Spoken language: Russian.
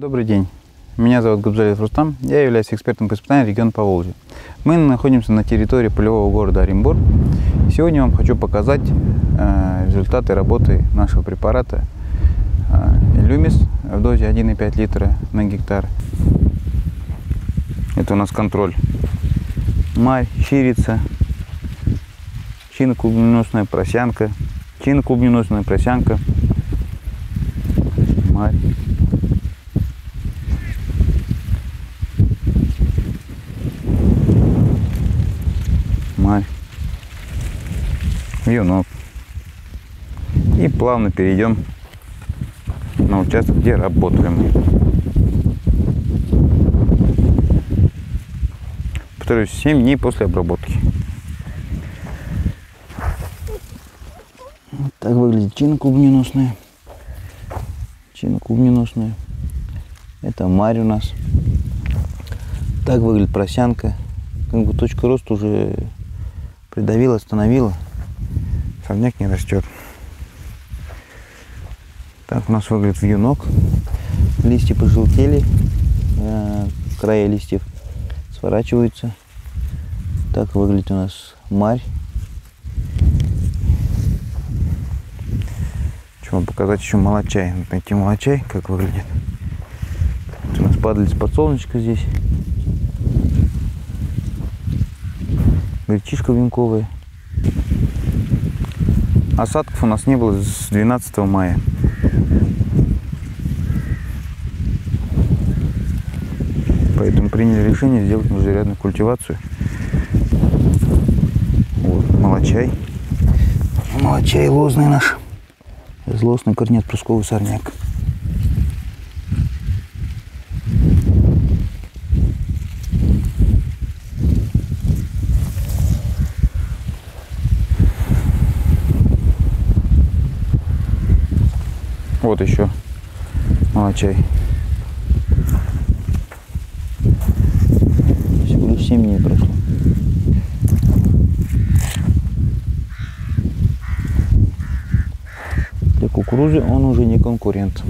Добрый день. Меня зовут Габзалев Рустам. Я являюсь экспертом по испытанию региона Поволжья. Мы находимся на территории полевого города Оренбур. Сегодня вам хочу показать э, результаты работы нашего препарата э, Люмис в дозе 1,5 литра на гектар. Это у нас контроль. Марь, щирица, чинно-клубненосная просянка, чинно-клубненосная просянка, марь. Марь. Юнок. И плавно перейдем на участок, где работаем. Повторюсь, 7 дней после обработки. Вот так выглядит чина клубненосная. Чина клубненосная. Это марь у нас. Так выглядит просянка. Как бы точка роста уже придавила, остановила. Сорняк не растет. Так у нас выглядит вьюнок. Листья пожелтели. Э, края листьев сворачиваются. Так выглядит у нас марь. Хочу вам показать еще молочай. Найти молочай, как выглядит. Вот у нас падалец подсолнечка здесь. Гречишка венковая. Осадков у нас не было с 12 мая. Поэтому приняли решение сделать междурядную культивацию. Вот, молочай. Молочай лозный наш. Злостный корнет прусковый сорняк. Вот еще молочай. Всего лишь 7 дней прошло. Для кукурузы он уже не конкурент.